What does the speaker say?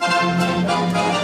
Música